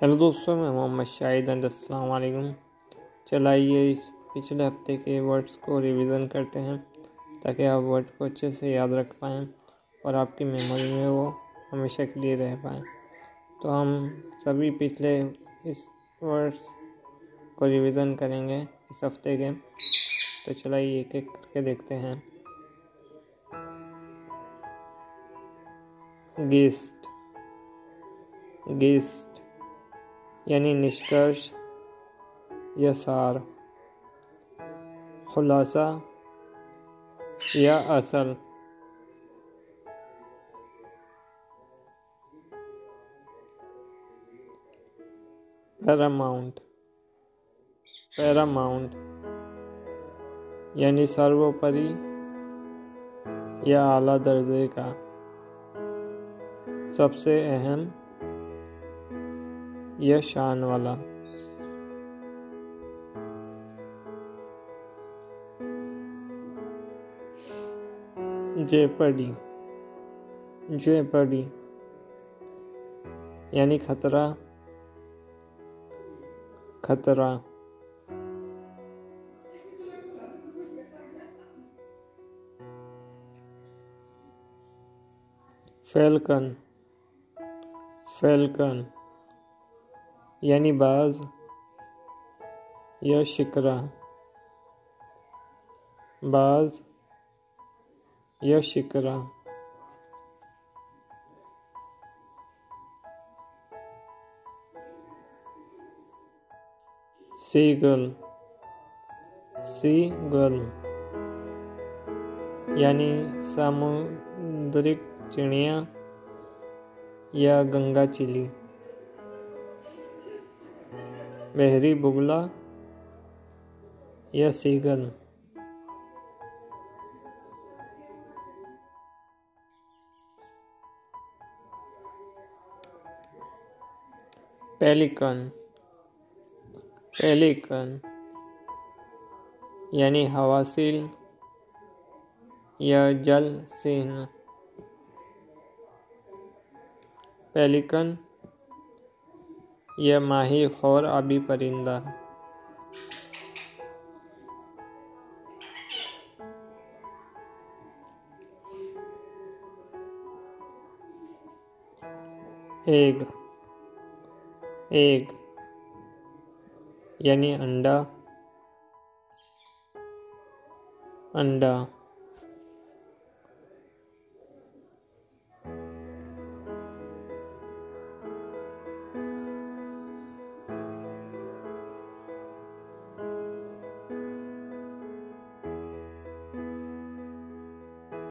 Hello दोस्तों, मैं Mohammad Shahid and चलाइए इस पिछले हफ़्ते के वर्ड्स को रिवीजन करते हैं, ताकि आप वर्ड को अच्छे से याद रख पाएँ और आपकी मेमोरी में वो हमेशा के लिए रह पाएँ। तो हम सभी पिछले इस वर्ड्स को रिवीजन करेंगे इस हफ़्ते के। तो चलाइए एक एक करके देखते हैं। गेस्ट। गेस्ट। यानी निष्कर्ष, या सार, खुलासा, या असल। पैरामाउंट पैरामाउंट, यानी सर्वोपरि, या आला दर्जे का सबसे अहम या शान वाला। जेपडी जेपडी यानी खतरा खतरा। Falcon falcon. यानी बाज, या शिकरा। बाज, या शिकरा। Seagull seagull. यानी सामुद्रिक चिड़िया या गंगा चिली। बहरी बुगला या सीगल पेलिकन। पेलिकन यानी हवासील या जल सिंह पेलिकन यह माहिर खौर आबी परिंदा। एग। एग। यानी अंडा। अंडा।